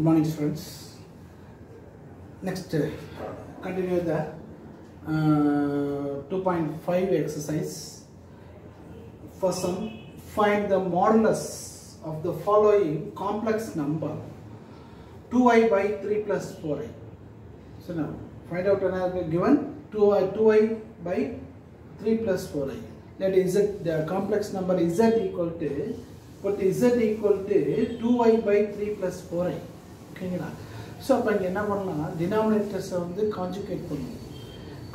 Good morning, students. Next, continue the uh, 2.5 exercise. First sum, find the modulus of the following complex number 2i by 3 plus 4i. So now, find out another given 2i, 2i by 3 plus 4i. Let z, the complex number z equal to, put z equal to 2i by 3 plus 4i. ஓகேங்களா so அப்போ இங்கே என்ன பண்ணலாம் டினாமினேட்டர்ஸை வந்து conjugate பண்ணுவோம்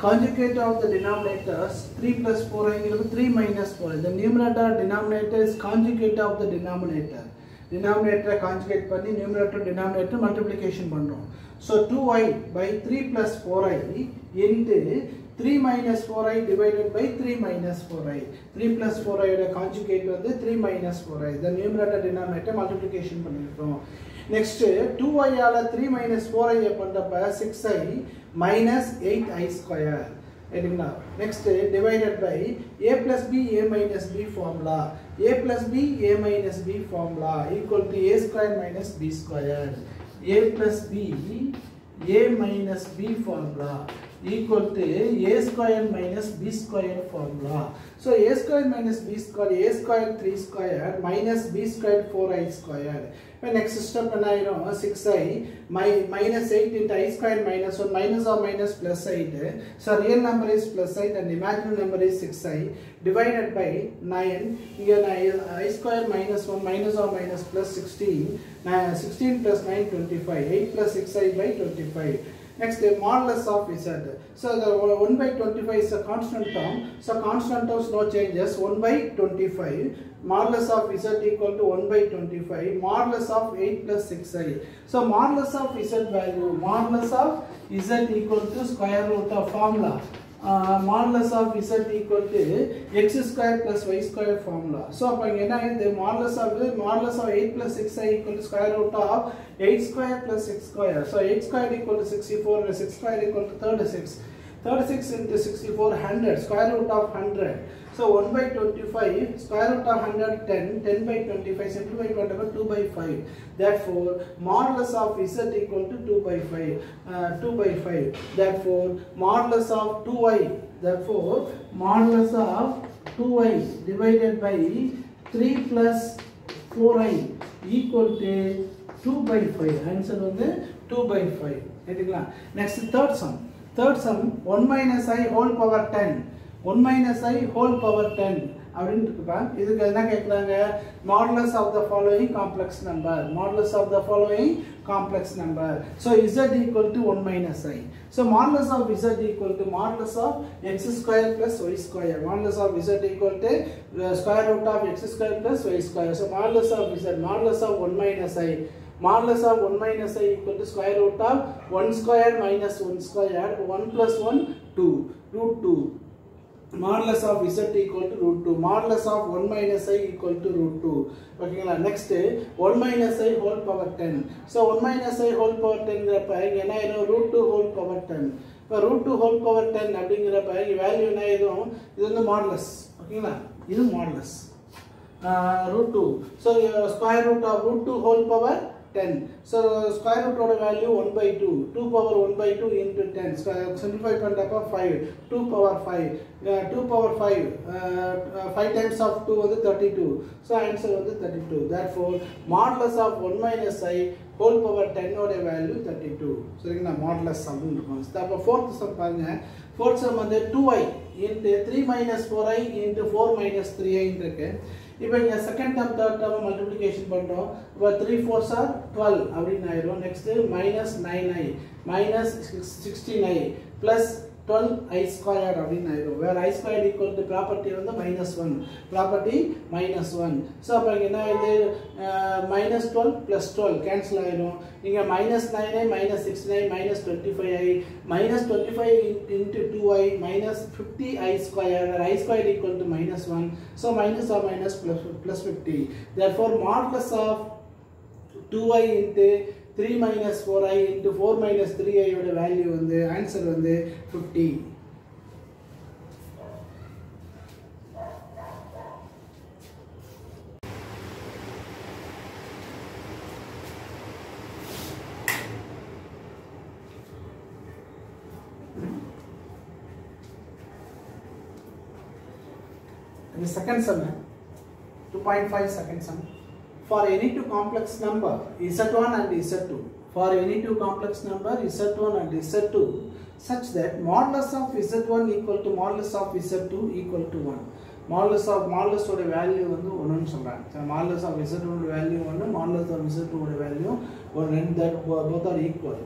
conjugate of the denominators three plus four எங்களுக்கு three minus four இந்த numerator denominator is conjugate of the denominator டினாமினேட்டரை conjugate பண்ணி நியூமினேட்டர் டினாமினேட்டர் மல்டிப்ளிகேஷன் பண்ணுறோம் so two i by three plus four i into four i 4i by three minus four i three plus four உடைய conjugate வந்து three minus four i the numerator denominator multiplication பண்ணிருக்கிறோம் பண்ணிருக்கோம் next 2i ஆல 3 minus 4i பண்றப்ப 6i minus 8i square. சரிங்களா? Next divided by a plus b a minus b formula a plus b a minus b formula equal to a square minus b square a plus b a minus b formula equal to a square minus b square formula so a square minus b square a square three square minus b square four i square இப்போ next step என்ன ஆயிரும்? Six i my minus eight into i square minus one minus r minus plus eight so real number is plus eight and imaginary number is six i divided by 9 here i square minus 1 minus or minus plus 16 uh, 16 plus 9 25 8 plus 6i by 25 Next, the modulus of z. So, the 1 by 25 is a constant term. So, constant terms no changes. 1 by 25. Modulus of z equal to 1 by 25. Modulus of 8 plus 6i. So, modulus of z value. Modulus of z equal to square root of formula. Uh, modulus of z equal to x square plus y square formula. So, அப்போ இங்க என்ன ஆயிடுது modulus of modulus of 8 plus 6i equal to square root of 8 square plus 6 square. So, 8 square equal to 64 and 6 square equal to 36. 36 into 64 100 square root of 100. So 1 by 25, square root of 110, 10 by 25, simplify quadruple 2 by 5. Therefore, modulus of z equal to 2 by 5, uh, 2 by 5. Therefore, modulus of 2y, therefore, modulus of 2y divided by 3 plus 4i equal to 2 by 5. Answer on the 2 by 5. Next, third sum. Third sum, 1 minus i whole power 10. One minus i whole power ten அப்படின்னு இருக்குப்பா இதுக்கு என்ன கேட்குறாங்க modulus of the following complex number modulus of the following complex number so z equal to one minus i so modulus of z equal to modulus of x square plus y square modulus of z equal to square root of x square plus y square so modulus of z modulus of one minus i modulus of 1 minus i equal to square root of 1 square minus 1 square. 1 plus 1 2 root 2 modulus of z equal to root two modulus of one minus i equal to root two ஓகேங்களா next one minus i whole power ten so one minus i whole power டென்ங்கிறப்ப இங்கே என்ன ஆயிரும் root two whole power ten இப்போ root two whole power ten அப்படிங்கிறப்ப value என்ன ஆயிரும் இது வந்து மாடலஸ் ஓகேங்களா இது modulus root two so square root of root two whole power 10. So square root of value 1 by 2. 2 power 1 by 2 into 10. Square, simplify பண்ணப்ப 5. 2 power 5. Uh, 2 power 5. Uh, uh, 5 times of 2 வந்து 32. So answer வந்து 32. Therefore modulus of 1 minus i whole power 10 ஓட value 32. சரிங்களா modulus அப்படின்னு இருக்கும் அப்போ fourth sum பாருங்க fourth sum வந்து 2i into 3 minus 4i into 4 minus 3i இருக்கு இப்போ இங்கே second term third term multiplication பண்ணுறோம் இப்போ த்ரீ ஃபோர் சார் டுவெல் அப்படின்னு ஆயிரும். Next minus nine i minus sixteen i plus twelve I square அப்படின்னு ஆயிரும் வேறு i square equal to property வந்து minus one property minus one so அப்போ இங்கே என்ன ஆயிடுது minus twelve plus twelve cancel ஆயிரும் இங்கே minus nine i minus six nine minus twenty five i minus twenty five into two i minus fifty i square i square equal to minus one so minus r minus plus plus fifty therefore modulus of two i into three minus four i into four minus three ஐயோட value வந்து answer வந்து fifty second sum two point five second sum for any two complex number z1 and z2 for any two complex number z1 and z2 such that modulus of z1 equal to modulus of z2 equal to 1 modulus of modulus ஓட value வந்து ஒன்றுன்னு சொல்கிறாங்க modulus of z1 ஓட value ஒன்று modulus of z2 ஓட value ஒரு ரெண்டு that both are equal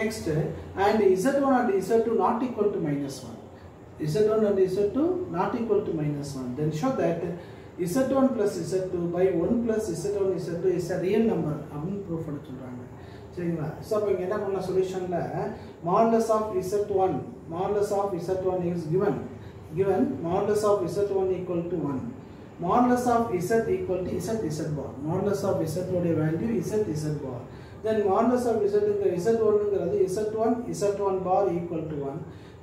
next and z1 and z2 not equal to minus 1 z1 and z2 not equal to minus 1 then show that z1 plus z2 by 1 plus z1 z2 is a real number அப்படின்னு proof பண்ண சொல்கிறாங்க சரிங்களா so அப்போ இங்கே என்ன பண்ணலாம் சொல்யூஷனில் modulus of z1 modulus of z1 is given given modulus of z1 equal to 1 modulus of z equal to z z bar modulus of z உடைய value z z bar then modulus of z z1ங்கிறது z1 z1 bar equal to 1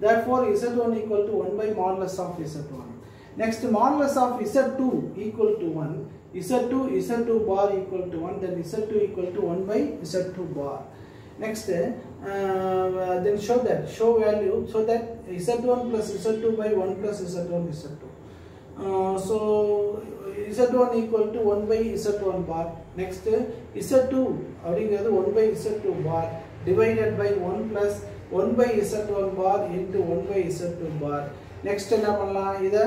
therefore z1 equal to 1 by modulus of z1 next modulus of z2 equal to 1 z2 z2 bar equal to 1 then z2 equal to 1 by z2 bar next uh, then show that show value so that z1 plus z2 by 1 plus z1 z2 uh, so z1 equal to 1 by z1 bar next z2 அப்படிங்கிறது 1 by z2 bar divided by 1 plus 1 by z1 bar into 1 by z2 bar next என்ன பண்ணலாம் இதை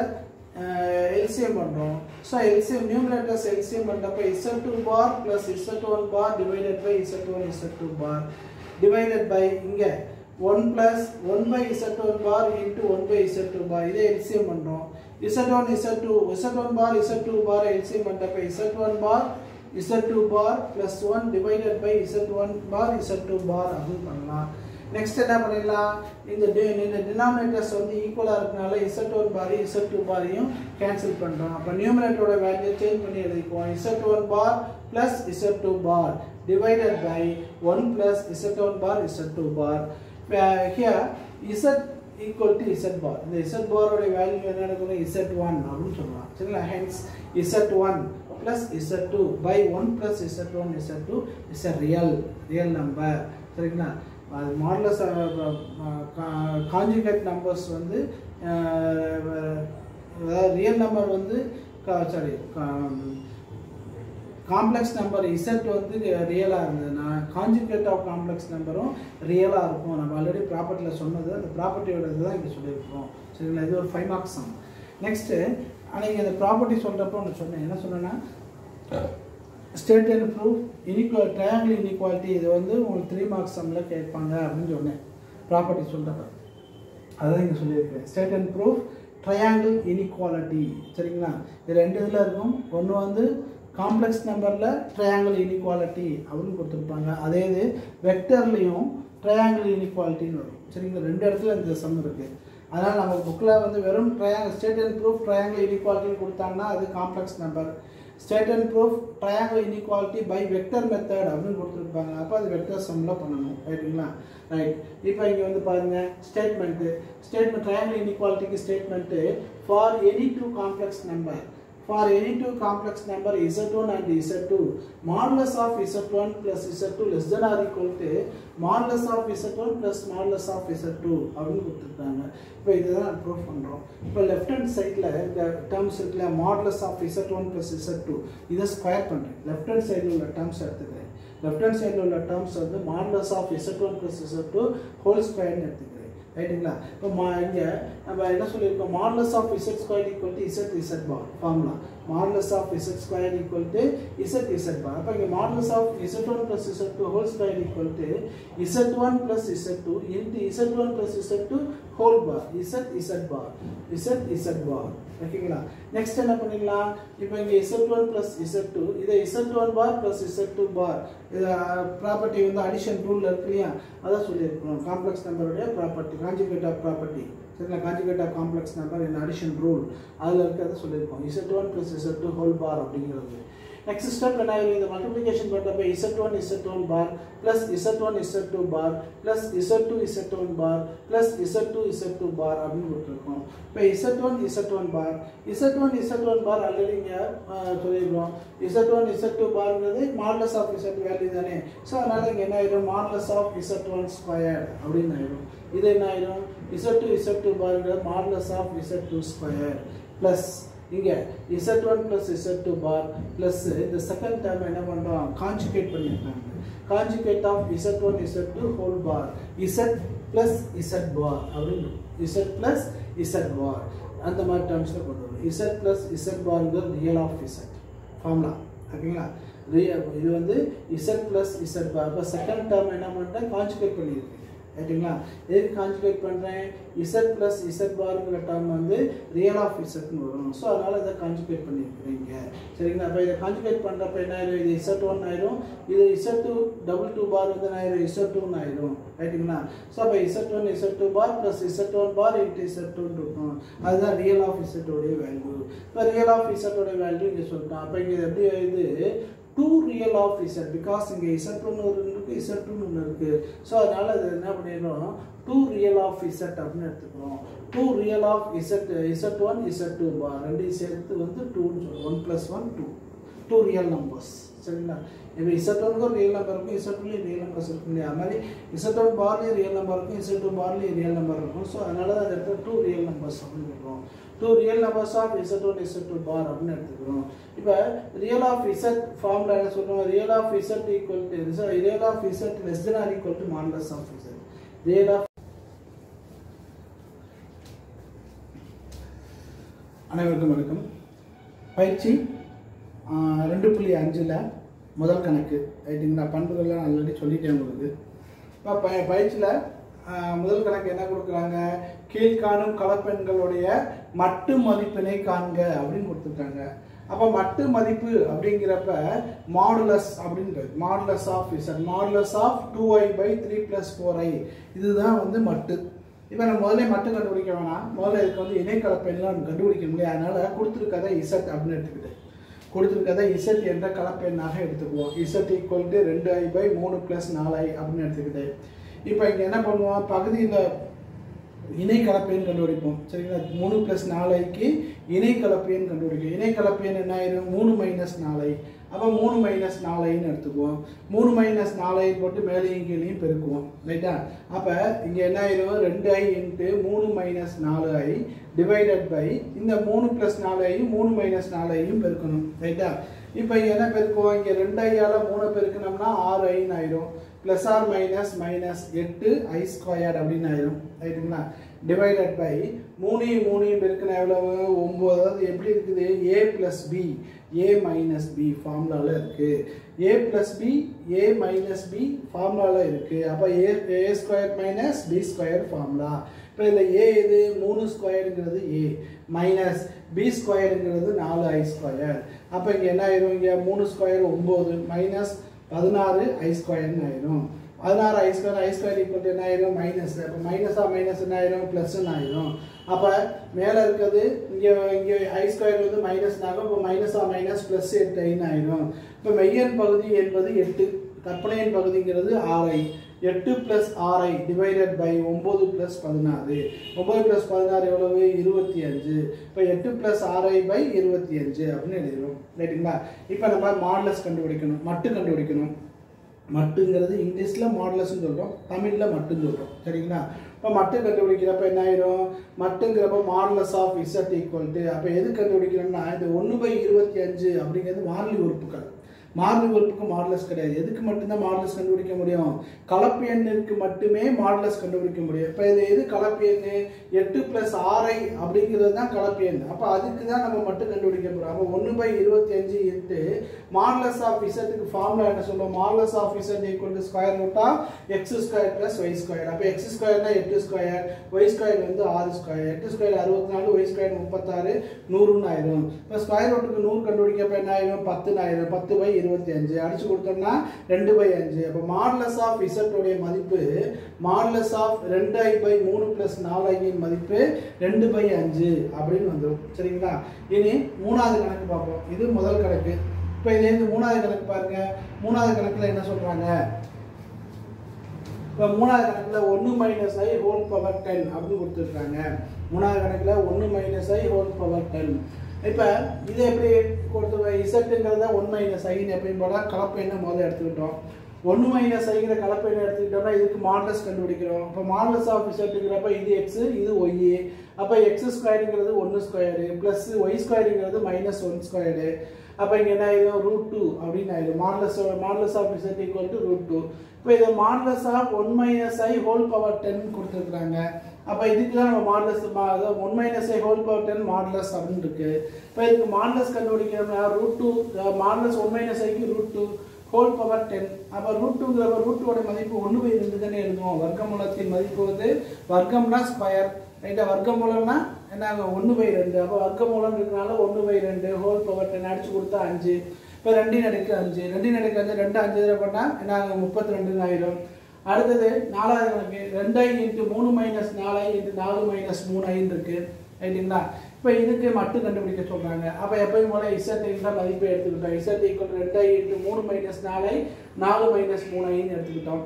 LCM பண்ணுறோம் so LCM numerators LCM பண்ணுறப்ப z two bar plus z one bar divided by z one z two bar divided by இங்கே one plus one by z one bar into one by z two bar இதை LCM பண்ணுறோம் z one z two z one bar z two bar LCM பண்ணுறப்ப z one bar z two bar plus one divided by z one bar z two bar அதுவும் பண்ணலாம். Next என்ன பண்ணிடலாம்? இந்த இந்த denominators வந்து ஈக்குவலாக இருக்கனால இசட் ஒன் பாரி இசட் டூ பாரையும் கேன்சல் பண்ணுறோம் அப்போ நியூமினேட்டரோட வேல்யூ சேஞ்ச் பண்ணி எழுதிக்குவோம். Z one bar plus z two bar divided by one plus z one bar z two bar here z equal to z bar இந்த இசட் பாரோட வேல்யூ என்ன இருக்கணும் Z one அப்படின்னு சொல்லலாம் சரிங்களா? Hence z one plus z2 by 1 plus z1 z2 is a real real number. சரிங்களா? அது modulus conjugate numbers வந்து அதாவது ரியல் நம்பர் வந்து சாரி காம்ப்ளெக்ஸ் நம்பர் இசட் வந்து ரியலாக இருந்ததுன்னா காஞ்சுகேட் ஆஃப் காம்ப்ளெக்ஸ் நம்பரும் ரியலாக இருக்கும். நம்ம ஆல்ரெடி ப்ராப்பர்ட்டியில் சொன்னது அந்த ப்ராப்பர்ட்டியோட இதுதான் இங்கே சொல்லியிருக்கோம். சரிங்களா? இது ஒரு ஃபைவ் மார்க்ஸ் சம் நெக்ஸ்ட்டு அன்றைக்கி அந்த ப்ராப்பர்ட்டி சொல்கிறப்போ ஒன்று சொன்னேன். என்ன சொன்னேன்னா state and proof inequal triangle inequality இது வந்து உங்களுக்கு த்ரீ மார்க்ஸ் சம்மில் கேட்பாங்க அப்படின்னு சொன்னேன். ப்ராப்பர்ட்டி சொல்கிறப்ப அதான் இங்கே சொல்லியிருக்கேன். State and proof triangle inequality சரிங்களா? இது ரெண்டு இதில் இருக்கும். ஒன்று வந்து காம்ப்ளெக்ஸ் நம்பரில் ட்ரையாங்கிள் இனிக்வாலிட்டி அப்படின்னு கொடுத்துருப்பாங்க. அதே இது வெக்டர்லேயும் ட்ரையாங்கிள் இனிக்வாலிட்டின்னு வரும். சரிங்களா? ரெண்டு இடத்துல இந்த சம் இருக்குது அதனால் நம்ம புக்கில் வந்து வெறும் triangle state and proof triangle இனிக்வாலிட்டின்னு கொடுத்தாங்கன்னா அது complex number state and proof triangle inequality by vector method அப்படின்னு கொடுத்துருப்பாங்க. அப்போ அது வெக்டர் சம்மில் பண்ணணும். ரைட்டுங்களா ரைட் இப்போ இங்கே வந்து பாருங்கள் statement statement triangle இன்இக்வாலிட்டிக்கு statement for any two complex number for any two complex number z1 and z2 modulus of z1 plus z2 less than or equal to modulus of z1 plus modulus of z2 அப்படின்னு கொடுத்துருக்காங்க. இப்போ இதுதான் prove பண்ணுறோம் இப்போ left hand சைடில் இந்த terms இருக்குல்ல modulus of z1 plus z2 இதை ஸ்கொயர் பண்ணுறேன் லெஃப்ட் ஹேண்ட் சைடில் உள்ள டேர்ம்ஸ் எடுத்துக்கிறேன். லெஃப்ட் ஹேண்ட் சைடில் உள்ள டேர்ம்ஸ் வந்து modulus of z1 plus z2 whole ஸ்கொயர்னு எடுத்துக்கிறேன். ரைட்டுங்களா இப்போ மா இங்கே நம்ம என்ன சொல்லியிருக்கோம்? Modulus of z square equal to z z bar formula modulus of z square equal to z z bar அப்போ இங்கே modulus of z one plus z two whole square equal to z one plus z two into z one plus z two whole bar z z bar z z bar ஓகேங்களா next என்ன பண்ணிடலாம் இப்போ இங்கே z one plus z two இதை z one bar plus z two bar இது property வந்து addition ரூலில் இருக்கு இல்லையா அதான் சொல்லியிருக்கோம் காம்ப்ளெக்ஸ் நம்பருடைய ப்ராப்பர்ட்டி காஞ்சிகேட் ஆஃப் ப்ராப்பர்ட்டி சரிங்களா conjugate of complex number in addition rule அதில் இருக்கிறத சொல்லியிருக்கோம் z one plus z two whole bar அப்படிங்கிறது. நெக்ஸ்ட் step என்ன இந்த multiplication பண்ணுறப்ப z one bar one bar plus bar one z two bar plus z two z one bar plus z z two bar அப்படின்னு கொடுத்துருக்கோம். இப்போ z one z one bar z one z one bar already இங்கே சொல்லியிருக்கோம் z one z பார்ங்கிறது modulus of z value தானே. So அதனால் இங்கே என்ன ஆயிடும் modulus of z one square அப்படின்னு ஆயிடும் இது என்ன ஆயிடும் z two z two modulus of z two square plus இங்கே z one plus z two bar plus இந்த செகண்ட் டேர்ம் என்ன பண்ணுறோம் கான்ஜுகேட் பண்ணியிருக்காங்க conjugate of z one z two whole bar z plus z bar அப்படின்னு Z plus Z பார் அந்த மாதிரி டேர்ம்ஸில் கொண்டு வரும். இசட் ப்ளஸ் இசட் பார்ங்கிறது ரியல் ஆஃப் இசட் ஃபார்முலா ஓகேங்களா ரியல் இது வந்து இசட் ப்ளஸ் இசட் பார் அப்போ செகண்ட் டேர்ம் என்ன பண்ணுறேன் கான்ஜுகேட் பண்ணியிருக்கேன். ரைட்டுங்களா எதுக்கு கான்ஜுகேட் பண்ணுறேன் இசட் ப்ளஸ் இசட் பாருங்கிற டேர்ம் வந்து ரியல் ஆஃப் இசட்னு வரும். ஸோ அதனால் இதை கான்ஜுகேட் பண்ணியிருக்கிறீங்க. சரிங்களா? அப்போ இதை கான்ஜுகேட் பண்ணுறப்ப என்ன ஆயிரும்? இது இசட் ஒன் ஆயிரும். இது z two double two bar வந்து என்ன ஆயிரும்? இசட் டூன்னு ஆயிரும். ரைட்டுங்களா ஸோ அப்போ z one z two bar plus z one bar into z டூன்னு இருக்கும். அதுதான் ரியல் ஆஃப் இசட்டோடைய வேல்யூ இப்போ ரியல் ஆஃப் இசட்டோடைய வேல்யூ இங்கே சொல்லிட்டோம் அப்போ இங்கே எப்படி இது two real of z because இங்கே இசட் ஒன்று இசட்டுன்னு ஒன்று இருக்குது ஸோ அதனால் அது என்ன பண்ணிடணும்? டூ ரியல் ஆஃப் இசட் அப்படின்னு எடுத்துக்கிறோம் two real of z z one z two bar ரெண்டையும் சேர்த்து வந்து டூன்னு சொல்லுவோம் one plus one two two real numbers சரிங்களா? இப்போ இசட் ஒனுக்கு ஒரு ரியல் நம்பர் இருக்கும் இசட் டூலேயும் ரியல் நம்பர்ஸ் இருக்கும் இல்லையா? அது மாதிரி இசட் ஒன் பார்லேயும் ரியல் நம்பர் இருக்கும் இசட் டூ பார்லேயும் ரியல் நம்பர் இருக்கும். ஸோ அதனால தான் அது இடத்துல டூ ரியல் நம்பர்ஸ் அப்படின்னு சொல்கிறோம் two real numbers of z one z two bar அப்படின்னு எடுத்துக்கிறோம். இப்போ ரியல் ஆஃப் இசட் ஃபார்மில் என்ன சொல்கிறோம் real of z equal to real of z less than or equal to modulus of z real of அனைவருக்கும் வணக்கம். பயிற்சி ரெண்டு புள்ளி அஞ்சில் முதல் கணக்கு. ரைட்டுங்களா பண்புகள்லாம் ஆல்ரெடி சொல்லிட்டேன் உங்களுக்கு. இப்போ ப பயிற்சியில் முதல் கணக்கு என்ன கொடுக்குறாங்க? கீழ்காணும் கலப்பெண்களுடைய மட்டு மதிப்பினை காண்க அப்படின்னு கொடுத்துருக்காங்க. அப்போ மட்டு மதிப்பு அப்படிங்கிறப்ப மாடுலஸ் அப்படின்றது. Modulus of z modulus of two i by three plus four i இதுதான் வந்து மட்டு. இப்போ நம்ம முதல்ல மட்டும் கண்டுபிடிக்க வேணாம். முதல்ல இதுக்கு வந்து இணைக்கலப்பெண்லாம் நம்ம கண்டுபிடிக்க முடியாது. அதனால் கொடுத்துருக்கதை இசட் அப்படின்னு எடுத்துக்கிட்டு. கொடுத்துருக்கதை இசட் என்ற கலப்பெண்ணாக எடுத்துக்குவோம். இசட் ஈக்குவல் டு ரெண்டு ஐ பை மூணு ப்ளஸ் நாலு ஐ அப்படின்னு எடுத்துக்கிட்டு. இப்போ இங்கே என்ன பண்ணுவோம்? பகுதியில் இணை கண்டுபிடிப்போம். சரிங்களா? மூணு ப்ளஸ் நாளைக்கு இணை கண்டுபிடிக்கும் இணை என்ன ஆயிரும்? மூணு மைனஸ் நாளை அப்போ மூணு மைனஸ் நாளைன்னு எடுத்துக்குவோம். மூணு மைனஸ் நாளை போட்டு மேலேயும் கீழையும் பெருக்குவோம். ரைட்டா அப்போ இங்கே என்ன ஆயிரும்? ரெண்டு ஐ இன்ட்டு மூணு மைனஸ் நாலு ஐ டிவைடட் பை இந்த மூணு ப்ளஸ் நாலு ஐயும் மூணு மைனஸ் நாலு பெருக்கணும். ரைட்டா இப்போ இங்கே என்ன பெருக்குவோம்? இங்கே ரெண்டு ஐயால் மூணு பெருக்கணும்னா ஆறு ஐன்னு ஆயிரும். ப்ளஸ் ஆர் மைனஸ் மைனஸ் எட்டு ஐ ஸ்கொயர் அப்படின்னு ஆயிரும். ரைட்டுங்களா டிவைடட் பை மூணையும் மூணையும் பெருக்கின எவ்வளவு? ஒம்பது அதாவது எப்படி இருக்குது? A plus b a minus b ஃபார்முலாவில் இருக்குது a plus b a minus b ஃபார்முலாவில் இருக்குது அப்போ a a square minus b square formula இப்போ இதில் ஏ இது மூணு ஸ்கொயருங்கிறது ஏ மைனஸ் பி ஸ்கொயருங்கிறது நாலு ஐ ஸ்கொயர் அப்போ இங்கே என்ன ஆயிரும்? இங்கே மூணு ஸ்கொயர் ஒம்பது மைனஸ் பதினாறு ஐ ஸ்கொயர்னு ஆயிரும். பதினாறு i square i square equal என்ன ஆயிரும்? மைனஸ் அப்போ மைனஸாக மைனஸ் என்ன ஆயிரும் ப்ளஸ்ன்னு ஆயிரும். அப்போ மேலே இருக்கிறது இங்கே இங்கே ஐ ஸ்கொயர் வந்து மைனஸ்னாகும் இப்போ மைனஸாக மைனஸ் ப்ளஸ் எட்டு ஐன்னு ஆயிரும். இப்போ மெய்யன் பகுதி என்பது எட்டு கற்பனையின் பகுதிங்கிறது ஆர்ஐ எட்டு plus r i divided by ஒம்பது ப்ளஸ் பதினாறு. ஒம்பது ப்ளஸ் பதினாறு எவ்வளவு? இருபத்தி அஞ்சு. இப்போ எட்டு ப்ளஸ் ஆர்ஐ பை இருபத்தி அஞ்சு அப்படின்னு எழுதிடும் ரைட்டுங்களா இப்போ நம்ம மாடலஸ் கண்டுபிடிக்கணும். மட்டு கண்டுபிடிக்கணும். மட்டுங்கிறது இங்கிலீஷில் மாடலஸ்ன்னு சொல்கிறோம் தமிழில் மட்டும் சொல்கிறோம் சரிங்களா? இப்போ மட்டு கண்டுபிடிக்கிறப்ப என்ன ஆயிரும்? மட்டுங்கிறப்ப modulus of z equal to அப்போ எது கண்டுபிடிக்கணும்னா இந்த ஒன்று பை இருபத்தி அஞ்சு அப்படிங்கிறது மாறிலி உறுப்புகள். மாறிலி உறுப்புக்கு மாடலஸ் கிடையாது. எதுக்கு மட்டும்தான் மாடலஸ் கண்டுபிடிக்க முடியும்? கலப்பு எண்ணிற்கு மட்டுமே மாடலஸ் கண்டுபிடிக்க முடியும். இப்போ இது எது கலப்பு எண் எட்டு ப்ளஸ் ஆர்ஐ அப்படிங்கிறது தான் கலப்பு எண். அப்போ அதுக்கு தான் நம்ம மட்டும் கண்டுபிடிக்க போகிறோம் அப்போ ஒன்று பை இருபத்தி அஞ்சு எட்டு மாடலஸ் ஆஃப் இசட்டுக்கு ஃபார்முலா என்ன சொல்லுவோம் modulus of z equal to square root of x square plus y square அப்போ எக்ஸ் ஸ்கொயர்னா எட்டு ஸ்கொயர் ஒய் ஸ்கொயர் வந்து ஆறு ஸ்கொயர் எட்டு ஸ்கொயர் அறுபத்தி நாலு ஒய் ஸ்கொயர் முப்பத்தாறு நூறுன்னு ஆயிரும். இப்போ ஸ்கொயர் ரூட்டுக்கு நூறு கண்டுபிடிக்கப்ப என்ன ஆயிரும்? பத்துன்னு ஆயிரும். பத்து பை இருபத்தி அஞ்சு. அடிச்சு கொடுத்தோம்னா ரெண்டு பை அஞ்சு. அப்போ மாடலஸ் ஆஃப் இசட்டுடைய மதிப்பு மாடலஸ் ஆஃப் ரெண்டு ஐ பை மூணு ப்ளஸ் நாலு ஐயின் மதிப்பு ரெண்டு பை அஞ்சு அப்படின்னு வந்துடும் சரிங்களா? இனி மூணாவது கணக்கு பார்ப்போம். இது முதல் கணக்கு. இப்போ இதுலேருந்து மூணாவது கணக்கு பாருங்க. மூணாவது கணக்கில் என்ன சொல்கிறாங்க இப்போ மூணாவது கணக்கில் ஒன்று minus i whole power ten அப்படின்னு கொடுத்துருக்காங்க. மூணாவது கணக்கில் ஒன்று minus i whole power ten இப்போ இது எப்படி கொடுத்து இசட்டுங்கிறத ஒன் மைனஸ் ஐன்னு எப்பயும் போல கலப்பு என்ன முதல்ல எடுத்துக்கிட்டோம். ஒன்று மைனஸ் ஐங்கிற கலப்பையில் எடுத்துக்கிட்டோம்னா இதுக்கு மாடலஸ் கண்டுபிடிக்கிறோம். இப்போ மாடலஸ் ஆஃப் இசட்டுங்கிறப்ப இது எக்ஸு இது ஒய் அப்போ எக்ஸ் ஸ்கொயருங்கிறது ஒன்று ஸ்கொயரு ப்ளஸ் ஒய் ஸ்கொயருங்கிறது மைனஸ் ஒன் ஸ்கொயரு அப்போ இங்கே என்ன ஆயிடும் ரூட் டூ அப்படின்னு ஆயிடும் modulus modulus of z equal to root two இப்போ இதை modulus of one minus i whole power ten கொடுத்துருக்குறாங்க. அப்போ இதுக்கு தான் நம்ம modulus one minus i whole power ten modulus அப்படின்னு இருக்கு. இப்போ இதுக்கு modulus கண்டுபிடிக்கிறோம்னா root two modulus one minus ஐக்கு root two whole power ten அப்போ ரூட் டூங்கிறப்ப ரூட் மதிப்பு ஒன்று பை ரெண்டு தானே எழுதுவோம். வர்க்கமூலத்தின் மதிப்பு வந்து வர்க்கம்னா ஸ்கொயர் ரைட்டா வர்க்கமூலம்னா என்ன ஒன்று பை ரெண்டு. அப்போ வர்க்கமூலம் இருக்கனால ஒன்று பை ரெண்டு ஹோல் பவர் டென் அடிச்சு கொடுத்தா அஞ்சு. இப்போ ரெண்டின் அடுக்கு அஞ்சு. ரெண்டின் அடுக்கு அஞ்சு ரெண்டு அஞ்சு தடவை பண்ணால் என்ன முப்பத்தி ரெண்டுன்னு ஆயிரும். அடுத்தது நாலாவது கணக்கு ரெண்டு இன்ட்டு மூணு மைனஸ் நாலு இன்ட்டு நாலு மைனஸ் மூணு ஐந்து இருக்கு. ரைட்டுங்களா இப்போ இதுக்கு மட்டும் கண்டுபிடிக்க சொல்றாங்க. அப்போ எப்பயும் போல இசட் தான் மதிப்பை எடுத்துக்கிட்டோம். இசட் ஈக்குவல் ரெண்டை இன்ட்டு மூணு மைனஸ் நாலை நாலு மைனஸ் மூணு ஐந்து எடுத்துக்கிட்டோம்.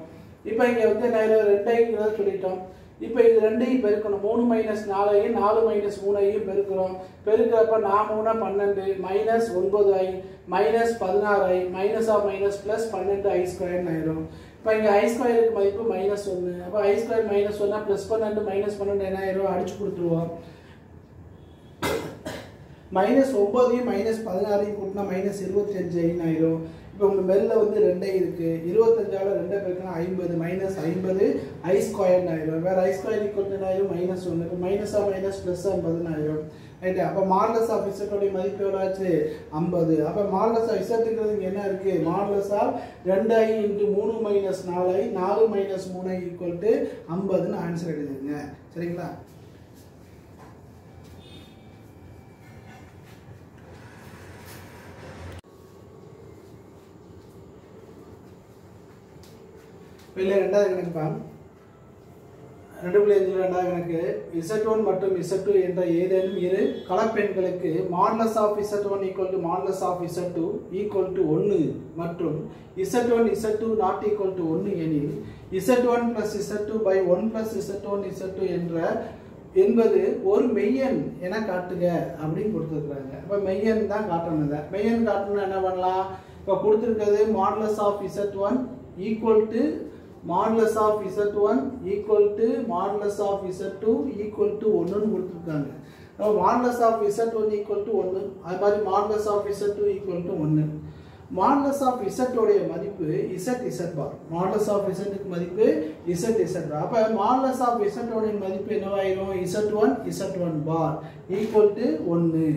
இப்போ இங்கே வந்து நான் ரெண்டைங்கிறத சொல்லிட்டோம். இப்போ இது ரெண்டையும் பெருக்கணும். மூணு மைனஸ் நாலையும் நாலு மைனஸ் மூணையும் பெருக்கிறோம். பெருக்கிறப்ப நான் மூணா பன்னெண்டு? மைனஸ் ஒன்பது ஐ மைனஸ் பதினாறு i minus of minus plus பன்னெண்டு ஐ ஸ்கொயர்னு ஆயிரும். இப்போ இங்கே ஐ ஸ்கொயருக்கு மதிப்பு மைனஸ் ஒன்று அப்போ ஐ ஸ்கொயர் மைனஸ் ஒன்னா ப்ளஸ் பன்னெண்டு மைனஸ் பன்னெண்டு என்ன அடிச்சு கொடுத்துருவோம். மைனஸ் ஒன்பதையும் மைனஸ் பதினாறையும் கூட்டினா மைனஸ் இருபத்தி அஞ்சு ஐநாயிரம் இப்போ உங்கள் மெல்ல வந்து ரெண்டே இருக்கு. இருபத்தஞ்சாவில் ரெண்டை பேருக்குனா ஐம்பது மைனஸ் ஐம்பது ஐ ஸ்கொயர்னு ஆயிரும். வேற ஐ ஸ்கொயர் ஈக்குவல் ஆயிரும்? மைனஸ் ஒன்று இப்போ மைனஸ் ப்ளஸ் பதினாயிரம். ரைட்டு அப்போ மாடலஸ் ஆஃப் இசட்டோடைய மதிப்பு எவ்வளோச்சு ஐம்பது. அப்போ மாடலஸ் ஆஃப் இசட்டுங்கிறது இங்கே என்ன இருக்குது மாடலஸ் ஆஃப் ரெண்டு ஐ இன்ட்டு மூணு மைனஸ் நாலு ஐ நாலு மைனஸ் மூணு ஐ ஈக்குவல் டு ஐம்பதுன்னு ஆன்சர் எழுதுங்க சரிங்களா? வெளியே ரெண்டாவது கணக்குப்பா ரெண்டு புள்ளி அஞ்சு ரெண்டாவது எனக்கு இசட் ஒன் மற்றும் இசட் டூ என்ற ஏதேனும் இரு கலப்பெண்களுக்கு modulus of z one equal to modulus of z two equal to ஒன்று மற்றும் z one z two not equal to ஒன்று எனில் z one plus z two by one plus z one z two என்ற என்பது ஒரு மெய்யன் என காட்டுக அப்படின்னு கொடுத்துருக்குறாங்க. இப்போ மெய்யன் தான் காட்டணும் இதை. மெய்யன் காட்டணும்னா என்ன பண்ணலாம்? இப்போ கொடுத்துருக்கிறது modulus of Z one equal to modulus of Z one equal to modulus of Z two equal to ஒன்றுன்னு கொடுத்துருக்காங்க. அப்போ modulus of Z one equal to ஒன்று அது மாதிரி modulus of Z two equal to ஒன்று மாடலஸ் ஆஃப் இசட்டோடைய மதிப்பு Z Z bar modulus of இசட்டுக்கு மதிப்பு இசட் இசட் பார் அப்போ மாடலஸ் ஆஃப் இசட்டோடைய மதிப்பு என்னவாயிரும்? Z one z one bar equal to ஒன்று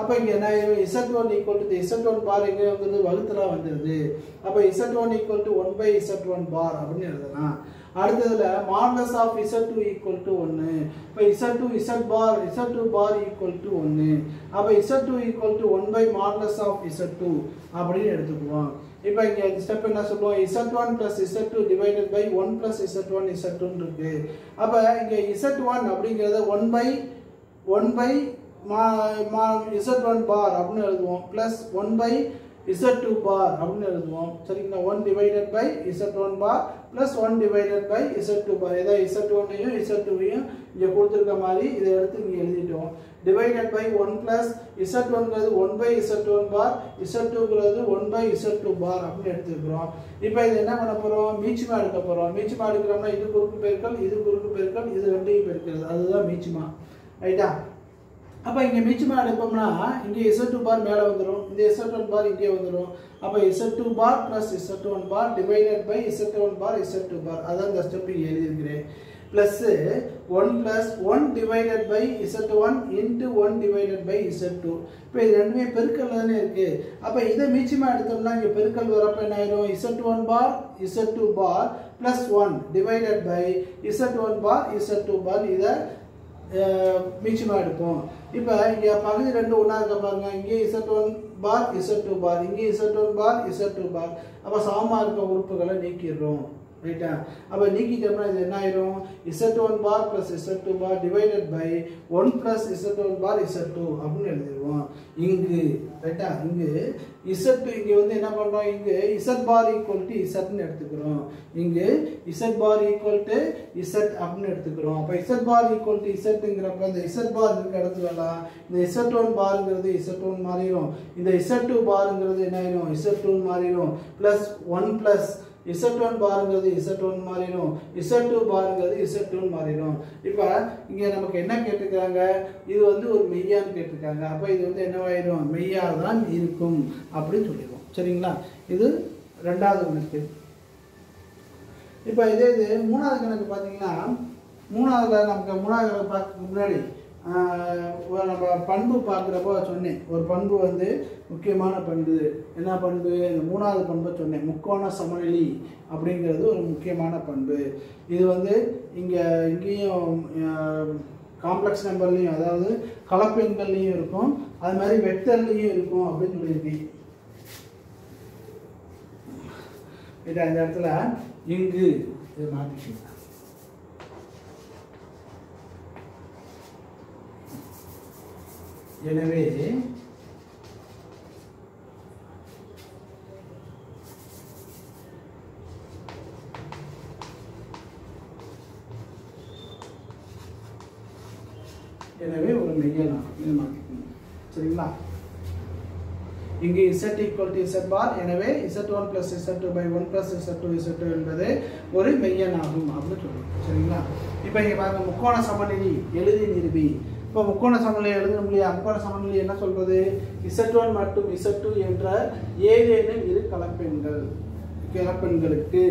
அப்போ இங்கே என்ன ஆயிரும்? Z one equal to Z one bar எங்கே வந்து வந்துடுது அப்போ Z one equal to one by Z one bar அப்படின்னு எழுதலாம். அடுத்ததுல modulus of Z two equal to ஒன்று இப்போ Z two Z bar Z two bar equal to ஒன்று அப்போ Z two equal to one by modulus of Z two அப்படின்னு எடுத்துக்குவோம். இப்போ இங்கே ஸ்டெப் என்ன சொல்லுவோம்? Z one plus z two divided by one plus Z one Z டூன்னு இருக்கு. அப்போ இங்கே இசட் ஒன் அப்படிங்கிறத ஒன் பை ஒன் பை மா மா இசட் ஒன் பார் அப்படின்னு எழுதுவோம். Plus one by Z two bar அப்படின்னு எழுதுவோம். சரிங்களா? One divided by Z one bar plus one divided by Z two bar ஏதோ இசட் ஒன்னையும் இசட் டூவையும் இங்கே கொடுத்துருக்க மாதிரி இதை எடுத்து இங்கே எழுதிட்டோம். Divided by one plus z ஒன்கிறது one by z one bar z டூங்கிறது one by z two bar அப்படின்னு எடுத்துக்கிறோம். இப்போ இது என்ன பண்ண போகிறோம் மீச்சிமா எடுக்க போகிறோம் மீச்சிமா எடுக்கிறோம்னா இது குறுக்கு பெருக்கல் இது குறுக்கு பெருக்கல் இது ரெண்டையும் பெருக்கிறது. அதுதான் மீச்சிமா ரைட்டா அப்போ இங்கே மிச்சமாக எடுப்போம்னா இங்கே இசட் டூ பார் மேலே வந்துடும் இந்த இசட் ஒன் பார் இங்கே வந்துடும் அப்போ z two bar plus z one bar divided by z one bar z two bar அதான் இந்த ஸ்டெப் இங்கே எழுதியிருக்கிறேன். Plus one plus one divided by z one into one divided by z two இப்போ இது ரெண்டுமே பெருக்கல் தானே இருக்குது அப்போ இதை மிச்சமாக எடுத்தோம்னா இங்கே பெருக்கல் வரப்போ என்ன ஆயிரும்? Z one bar z two bar plus one divided by z one bar z two bar இதை மீச்சமாக எடுப்போம். இப்போ இங்கே பகுதி ரெண்டு ஒன்றா இருக்க பாருங்க. இங்கே z one bar z two bar இங்கே z one bar z two bar அப்போ சமமாக இருக்க உறுப்புகளை நீக்கிடுறோம். ரைட்டா uh, அப்போ நீக்கிட்டோம்னா இது என்ன ஆயிரும்? Z one bar plus z two bar divided by one plus z one bar z two அப்படின்னு எழுதிடுவோம் இங்கு ரைட்டா uh, இங்கு இசட் இங்கே வந்து என்ன பண்ணுறோம் இங்கு இசட் பார் ஈக்குவல் டு இசட்னு எடுத்துக்கிறோம். இங்கு z bar equal to z அப்படின்னு எடுத்துக்கிறோம். அப்போ இசட் பார் ஈக்குவல் டு இசட்டுங்கிறப்ப இந்த இசட் பார் இருக்க இடத்துலலாம் இந்த இசட் ஒன் பாருங்கிறது இசட் ஒன் மாறிடும் இந்த இசட் டூ பாருங்கிறது என்ன ஆயிரும்? இசட் டூ மாறிடும் plus one plus z one பாருங்கிறது Z one மாறிடும். இசட் டூ பாருங்கிறது இசட் டூ மாறிடும். இப்போ இங்கே நமக்கு என்ன கேட்டிருக்காங்க? இது வந்து ஒரு மெய்யான்னு கேட்டிருக்காங்க. அப்போ இது வந்து என்னவாயிடும்? மெய்யாக தான் இருக்கும் அப்படின்னு சொல்லிடுவோம் சரிங்களா? இது ரெண்டாவது கணக்கு. இப்போ இதே இது மூணாவது கணக்கு பார்த்தீங்கன்னா மூணாவதுல நமக்கு மூணாவது கணக்கு பார்க்க முன்னாடி நம்ம பண்பு பார்க்குறப்போ சொன்னேன். ஒரு பண்பு வந்து முக்கியமான பண்பு. என்ன பண்பு? இந்த மூணாவது பண்பை சொன்னேன். முக்கோண சமநிலை அப்படிங்கிறது ஒரு முக்கியமான பண்பு. இது வந்து இங்கே இங்கேயும் காம்ப்ளெக்ஸ் நம்பர்லேயும் அதாவது கலப்பெண்கள்லேயும் இருக்கும். அது மாதிரி வெக்டர்லேயும் இருக்கும் அப்படின்னு சொல்லியிருக்கேன். இது அந்த இடத்துல இங்கு இது மாற்றிக்கலாம் எனவே எனவே ஒரு மெய்யலாம் சரிங்களா? இங்கே z equal to z bar எனவே z1 one plus z2 two by one plus z2 two z2 என்பது ஒரு மெய்யன் ஆகும் அப்படின்னு சொல்லுவோம் சரிங்களா? இப்போ இங்கே பாருங்க முக்கோண சமநிதி எழுதி நிரூபி. இப்போ முக்கோண சமநிலை எழுதணும் இல்லையா முக்கோண சமநிலை என்ன சொல்றது? Z1 மற்றும் இசட் டூ என்ற ஏதேனும் இரு கலப்பெண்கள் கலப்பெண்களுக்கு.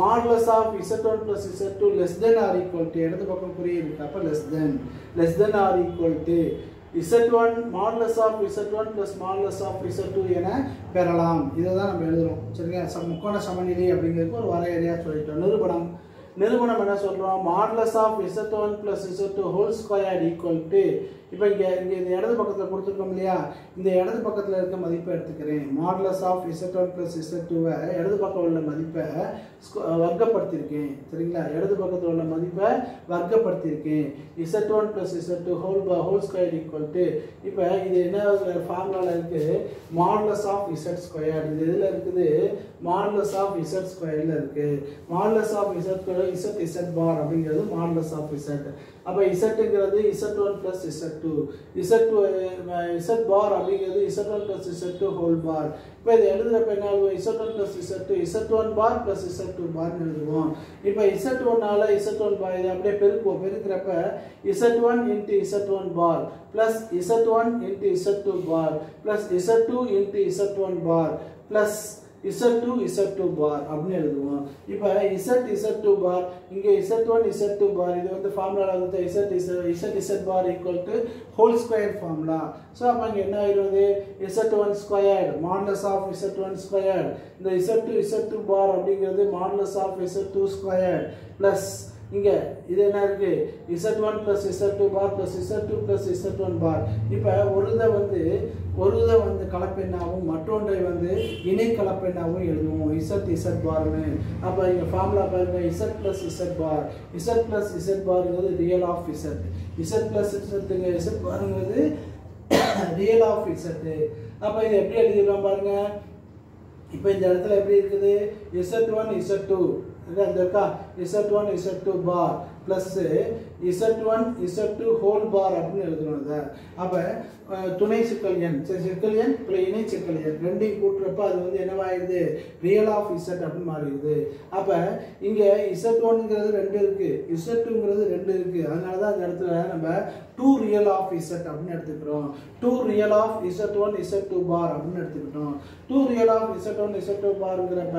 Modulus of z one plus z two less than or equal to இடது பக்கம் குறி இருக்கு அப்போ less than less than or equal to z one modulus of z one plus modulus of z two என பெறலாம். இதை தான் நம்ம எழுதுறோம். சரிங்க ச முக்கோண சமநிலை அப்படிங்கிறதுக்கு ஒரு வரையறையாக சொல்லிட்டோம். நிறுவனம் நிரூபணம் என்ன சொல்றோம் modulus of z one plus z two whole square equal to இப்போ இங்கே இங்கே இந்த இடது பக்கத்தில் கொடுத்துருக்கோம் இல்லையா? இந்த இடது பக்கத்தில் இருக்க மதிப்பை எடுத்துக்கிறேன். Modulus of z one plus z டூவை இடது பக்கம் உள்ள மதிப்பை வர்க்கப்படுத்தியிருக்கேன். சரிங்களா? இடது பக்கத்தில் உள்ள மதிப்பை வர்க்கப்படுத்தியிருக்கேன். Z one plus z two whole whole square equal to இப்போ இது என்ன ஃபார்முலாவில் இருக்குது மாடலஸ் ஆஃப் இசட் ஸ்கொயர் இது எதில் இருக்குது? மாடலஸ் ஆஃப் இசட் ஸ்கொயரில் இருக்குது modulus of Z Z Z bar அப்படிங்கிறது மாடலஸ் ஆஃப் இசட் அப்போ இசட்டுங்கிறது Z one plus Z two Z two Z bar அப்படிங்கிறது Z one plus Z two whole bar இப்போ இது எழுதுகிறப்ப என்ன ஆகும் Z one plus Z two Z one bar plus Z two பார்னு எழுதுவோம் இப்போ இசட் ஒன்னால இசட் ஒன் பார் இதை அப்படியே பெருக்குவோம் பெருக்கிறப்ப z one into z one bar plus z one into Z two bar plus Z two into Z one bar plus Z two Z two bar அப்படின்னு எழுதுவோம். இப்போ Z Z two bar இங்கே Z one Z two bar இது வந்து formula வந்து Z Z Z Z bar equal to whole square formula so அப்போ இங்கே என்ன ஆயிடுவது Z one square modulus of Z one square இந்த z two z two bar அப்படிங்கிறது modulus of z two square plus இங்கே இது என்ன இருக்கு? Z one plus Z two bar plus Z two plus Z one bar இப்போ ஒரு இதை வந்து ஒரு வந்து கலப்பெண்ணாகவும் மற்றொன்றை வந்து இணை கலப்பெண்ணாகவும் எழுதுவோம். இசட் இசட் பார்னு அப்போ இங்கே ஃபார்முலா பாருங்க z plus z bar z plus z பார்ங்கிறது real of z z plus இசட்டுங்க z பாருங்கிறது ரியல் ஆஃப் இசட்டு அப்போ இது எப்படி எழுதிடலாம் பாருங்க? இப்போ இந்த இடத்துல எப்படி இருக்குது? இசட் ஒன் இசட் டூ இந்த இருக்கா? Z one z two bar plus z one z two whole bar அப்படின்னு எழுதணும் இதை. அப்போ துணை சிக்கல் எண். சரி சிக்கல் எண் பிள்ளை இணை சிக்கல் எண். ரெண்டையும் கூட்டுறப்ப அது வந்து என்னவாயிருது ரியல் ஆஃப் இசட் அப்படின்னு மாறிடுது. அப்போ இங்கே இசட் ஒன்ங்கிறது ரெண்டு இருக்குது இசட் டூங்கிறது ரெண்டு இருக்குது அதனால தான் அந்த இடத்துல நம்ம டூ ரியல் ஆஃப் இசட் அப்படின்னு எடுத்துக்கிறோம் two real of z one z two bar அப்படின்னு எடுத்துக்கிட்டோம். Two real of z one z two பார்ங்கிறப்ப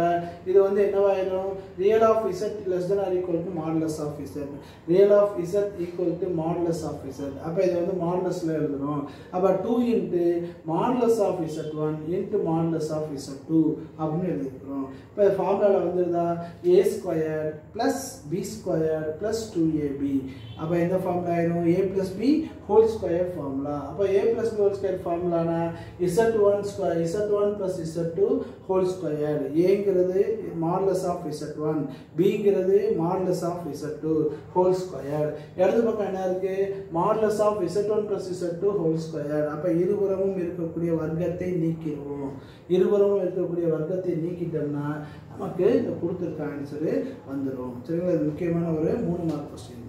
இது வந்து என்னவாயிடும் real of z less than or equal to modulus of z real of z equal to modulus of z அப்போ இது வந்து மாடலஸில் எழுதணும் அப்போ two into modulus of z one into modulus of z two அப்படின்னு எழுதிக்கிறோம் இப்போ ஃபார்முலாவில் வந்துருதா? A square plus b square plus two a b அப்போ எந்த ஃபார்முலா ஆயிரும்? A plus b whole square formula அப்போ a plus b whole square ஃபார்முலானா z one square z one plus z two whole square ஏங்கிறது modulus of Z one பிங்கிறது modulus of z two whole square இடது பக்கம் என்ன இருக்கு? Modulus of z one plus z two whole square அப்போ இருபுறமும் இருக்கக்கூடிய வர்க்கத்தை நீக்கிடுவோம். இருபுறமும் இருக்கக்கூடிய வர்க்கத்தை நீக்கிட்டோம்னா நமக்கு இந்த கொடுத்துருக்க ஆன்சரு வந்துடும் சரிங்களா? இது முக்கியமான ஒரு மூணு மார்க் கொஸ்டின்